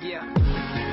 Yeah.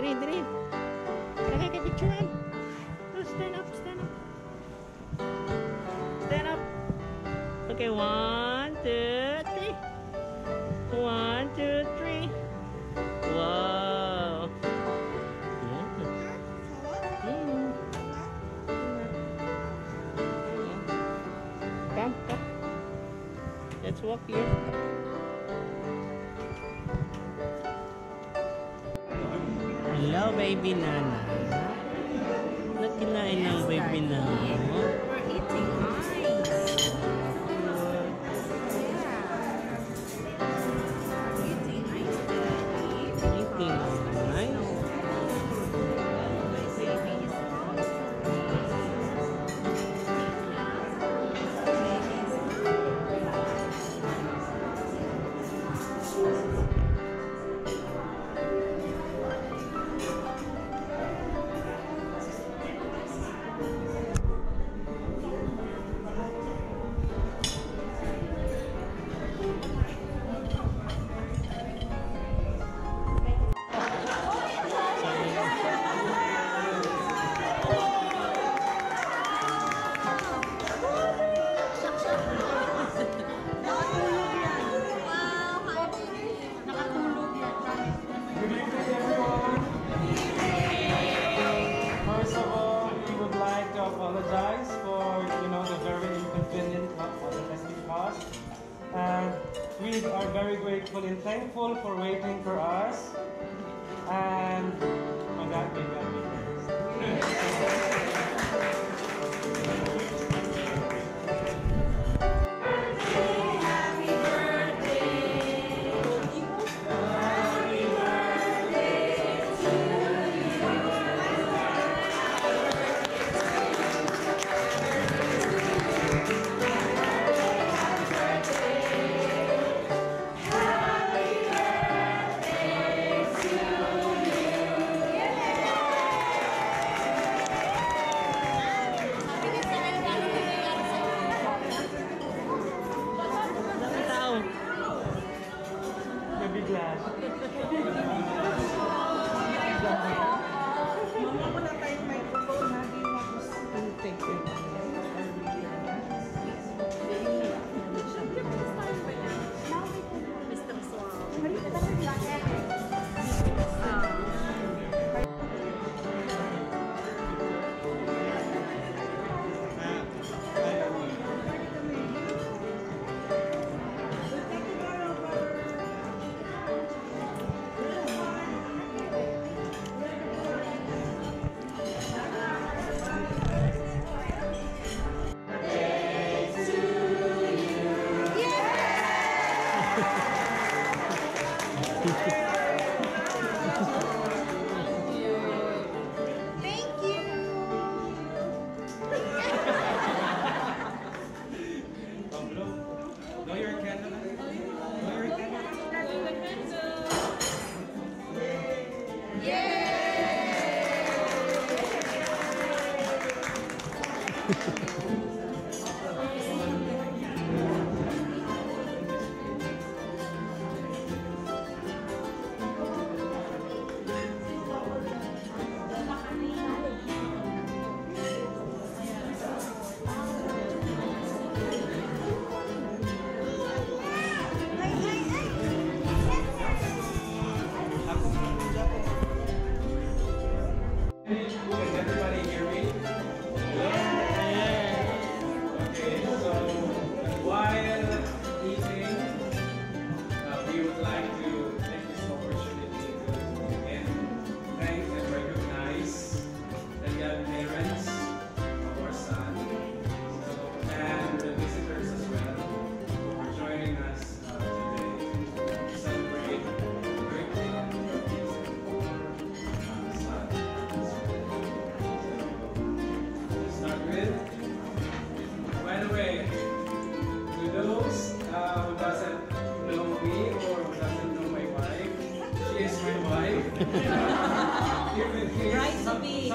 Dali, dali. Nakaka-picturean. Oh, stand up, stand up. Stand up. Okay, one, two, three. One, two, three. Wow. Yeah. Mm. Come, come. Let's walk here. kay Binana. And thankful for waiting for us. Kita kan bilang enak. right to be.